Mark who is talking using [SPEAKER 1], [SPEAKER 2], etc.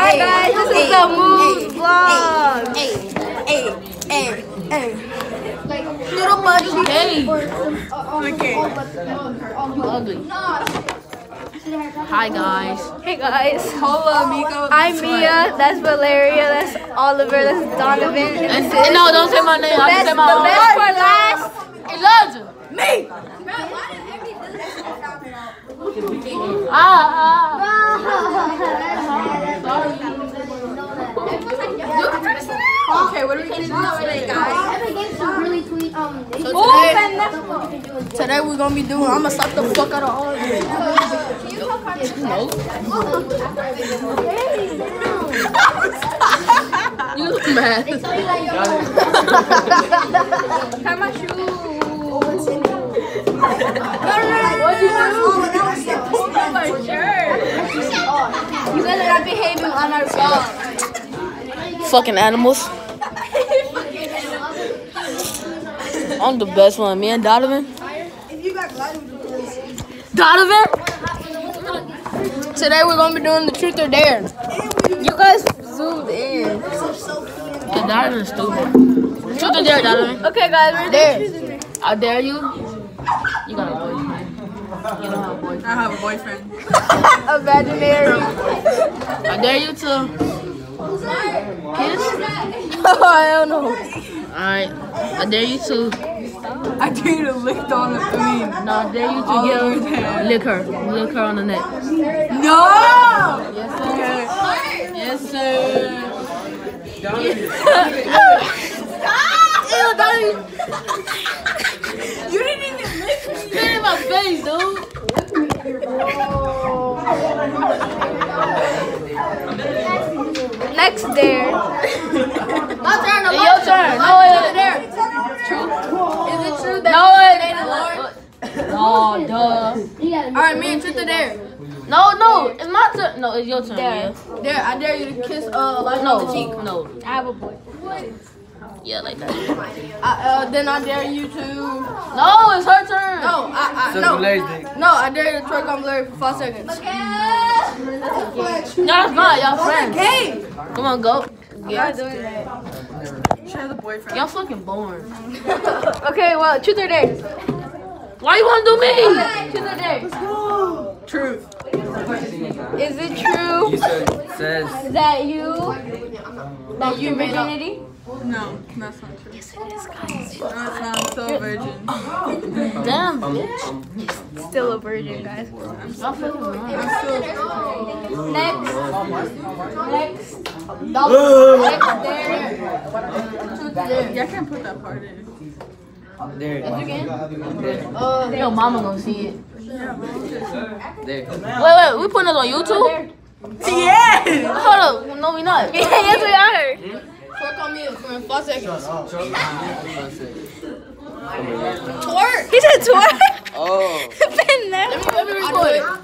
[SPEAKER 1] Hi guys, this is the Move Vlog.
[SPEAKER 2] Hey, hey, hey, hey. Little buddy.
[SPEAKER 3] Hey,
[SPEAKER 2] Okay.
[SPEAKER 3] ugly. Hi guys.
[SPEAKER 1] Hey guys,
[SPEAKER 2] Hola, amigo.
[SPEAKER 1] I'm Mia. That's Valeria. That's Oliver. That's Donovan. And
[SPEAKER 3] And,
[SPEAKER 1] this
[SPEAKER 3] no, don't say my name. I
[SPEAKER 1] best,
[SPEAKER 3] can say
[SPEAKER 1] the
[SPEAKER 3] my own.
[SPEAKER 1] best for last.
[SPEAKER 3] Elijah.
[SPEAKER 2] Me. Okay, what are we gonna do today, guys? Today- we're gonna be doing. I'm gonna slap the fuck out of all of you.
[SPEAKER 3] You look mad.
[SPEAKER 1] tie my shoe.
[SPEAKER 2] What'd you do?
[SPEAKER 1] Pull up my shirt. You guys are not behaving on our vlog.
[SPEAKER 3] Fucking animals. I'm the best one. Me and Donovan. Donovan?
[SPEAKER 2] Today we're gonna be doing the truth or dare.
[SPEAKER 1] You guys zoomed in.
[SPEAKER 3] Yeah, Donovan's stupid. Truth or dare, Donovan?
[SPEAKER 1] Okay, guys, we're
[SPEAKER 2] Dare.
[SPEAKER 3] I dare you. You got a boyfriend. You don't have a boyfriend.
[SPEAKER 2] I have a boyfriend.
[SPEAKER 1] imaginary.
[SPEAKER 3] I dare you to kiss.
[SPEAKER 1] Oh, I don't know.
[SPEAKER 3] Alright. I dare you to.
[SPEAKER 2] I dare you to lick on the I
[SPEAKER 3] No, I dare you to
[SPEAKER 2] over
[SPEAKER 3] give.
[SPEAKER 2] his.
[SPEAKER 3] Lick her. Lick her on the neck.
[SPEAKER 2] no.
[SPEAKER 3] Yes, sir. Yes sir.
[SPEAKER 2] Don't you didn't even lick me.
[SPEAKER 3] Get in my face, dude.
[SPEAKER 1] Next dare.
[SPEAKER 2] My turn.
[SPEAKER 3] It's your turn. No, it,
[SPEAKER 2] Is it true that
[SPEAKER 3] no, it. No, duh.
[SPEAKER 2] All right, me and truth or dare.
[SPEAKER 3] No, no, it's my turn. No, it's your turn.
[SPEAKER 1] Dare.
[SPEAKER 3] Yeah.
[SPEAKER 2] Dare. I dare you to kiss uh Elijah
[SPEAKER 3] No,
[SPEAKER 2] the cheek.
[SPEAKER 3] no.
[SPEAKER 1] I have a boy.
[SPEAKER 3] Yeah, like that.
[SPEAKER 2] I, uh, then I dare you to.
[SPEAKER 3] No, it's her turn.
[SPEAKER 2] No, I, I no. No, I dare you to twerk on Larry for five seconds.
[SPEAKER 3] No, that's not. Y'all friends.
[SPEAKER 2] Hey.
[SPEAKER 3] Come on, go.
[SPEAKER 1] Yeah, doing that.
[SPEAKER 2] She has a boyfriend.
[SPEAKER 3] Y'all fucking boring.
[SPEAKER 1] Okay, well, truth or dare?
[SPEAKER 3] Why you wanna do me?
[SPEAKER 1] Truth or dare?
[SPEAKER 2] Truth.
[SPEAKER 1] Is it true
[SPEAKER 4] says
[SPEAKER 1] that you that
[SPEAKER 2] you
[SPEAKER 1] your
[SPEAKER 2] made up.
[SPEAKER 1] virginity?
[SPEAKER 2] No, that's not true. Yes, it is, guys. No, it's not. I'm still a virgin.
[SPEAKER 3] Damn, bitch.
[SPEAKER 1] Still a virgin, guys.
[SPEAKER 3] Y'all fucking boring.
[SPEAKER 2] I'm still.
[SPEAKER 1] Next, next, next dare. Truth or dare?
[SPEAKER 2] Yeah, I can't put that part in.
[SPEAKER 4] there.
[SPEAKER 1] Uh,
[SPEAKER 3] Yo, mama gonna see it.
[SPEAKER 4] There.
[SPEAKER 3] Wait, wait, we putting this on YouTube?
[SPEAKER 2] Yeah.
[SPEAKER 3] Hold up, no, we not.
[SPEAKER 1] yes, we are.
[SPEAKER 2] Twerk on me for five seconds. Twerk.
[SPEAKER 1] He said twerk.
[SPEAKER 4] Oh.
[SPEAKER 1] Been there.
[SPEAKER 2] Let me record it.